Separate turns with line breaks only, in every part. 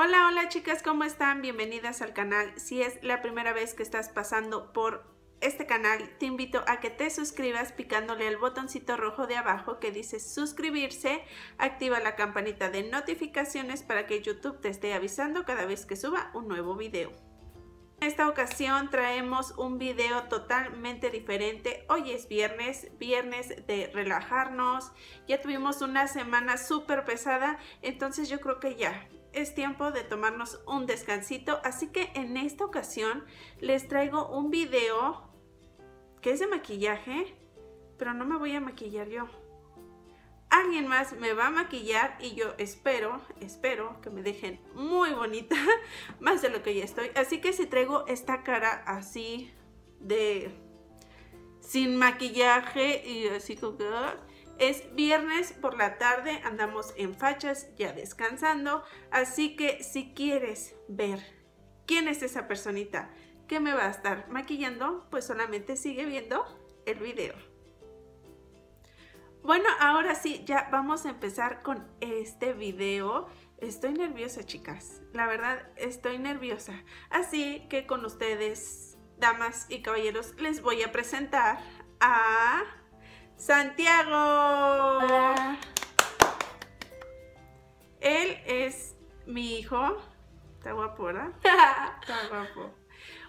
Hola, hola chicas, ¿cómo están? Bienvenidas al canal. Si es la primera vez que estás pasando por este canal, te invito a que te suscribas picándole al botoncito rojo de abajo que dice suscribirse, activa la campanita de notificaciones para que YouTube te esté avisando cada vez que suba un nuevo video. En esta ocasión traemos un video totalmente diferente. Hoy es viernes, viernes de relajarnos. Ya tuvimos una semana súper pesada, entonces yo creo que ya es tiempo de tomarnos un descansito, así que en esta ocasión les traigo un video que es de maquillaje, pero no me voy a maquillar yo. Alguien más me va a maquillar y yo espero, espero que me dejen muy bonita, más de lo que ya estoy. Así que si traigo esta cara así de sin maquillaje y así que es viernes por la tarde, andamos en fachas ya descansando, así que si quieres ver quién es esa personita que me va a estar maquillando, pues solamente sigue viendo el video. Bueno, ahora sí, ya vamos a empezar con este video. Estoy nerviosa, chicas. La verdad, estoy nerviosa. Así que con ustedes, damas y caballeros, les voy a presentar a Santiago. Él es mi hijo. Está guapo, ¿verdad? Está guapo.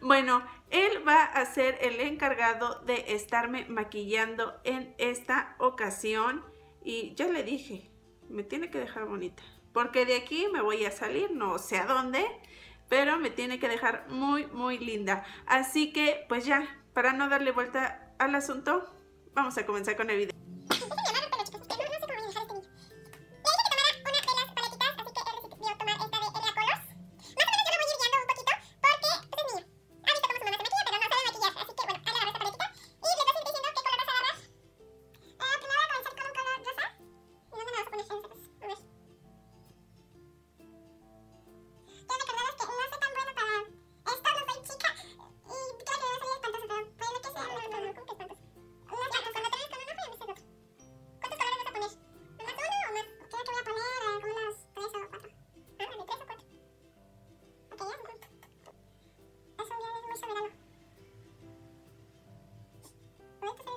Bueno, él va a ser el encargado de estarme maquillando en esta ocasión. Y yo le dije, me tiene que dejar bonita. Porque de aquí me voy a salir, no sé a dónde. Pero me tiene que dejar muy, muy linda. Así que, pues ya, para no darle vuelta al asunto, Vamos a comenzar con el video.
Breakfast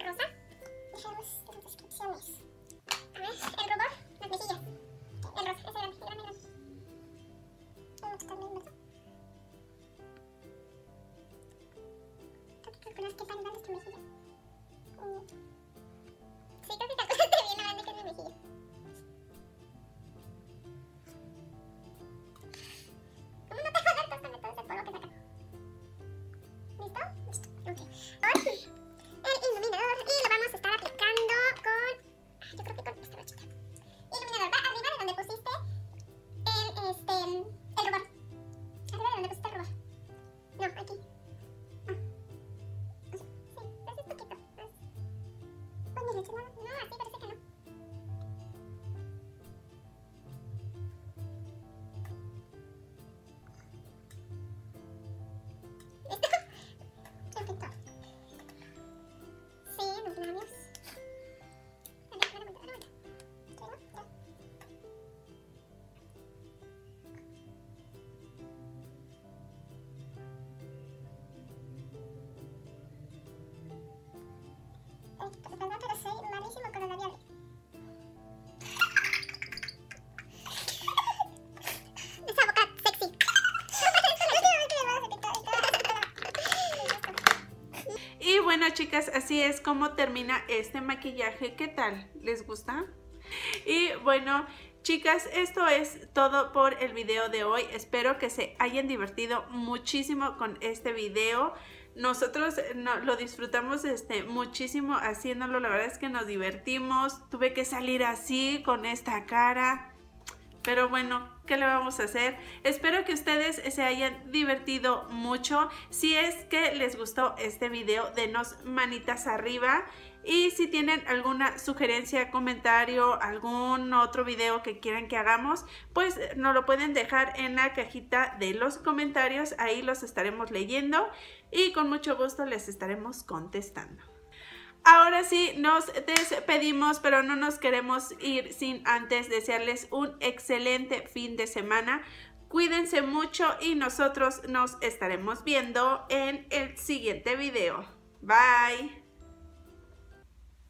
老师，你
好。Bueno chicas, así es como termina este maquillaje. ¿Qué tal? ¿Les gusta? Y bueno, chicas, esto es todo por el video de hoy. Espero que se hayan divertido muchísimo con este video. Nosotros no, lo disfrutamos este, muchísimo haciéndolo. La verdad es que nos divertimos. Tuve que salir así con esta cara. Pero bueno, ¿qué le vamos a hacer? Espero que ustedes se hayan divertido mucho. Si es que les gustó este video, denos manitas arriba. Y si tienen alguna sugerencia, comentario, algún otro video que quieran que hagamos, pues nos lo pueden dejar en la cajita de los comentarios. Ahí los estaremos leyendo y con mucho gusto les estaremos contestando. Ahora sí, nos despedimos, pero no nos queremos ir sin antes desearles un excelente fin de semana. Cuídense mucho y nosotros nos estaremos viendo en el siguiente video. Bye.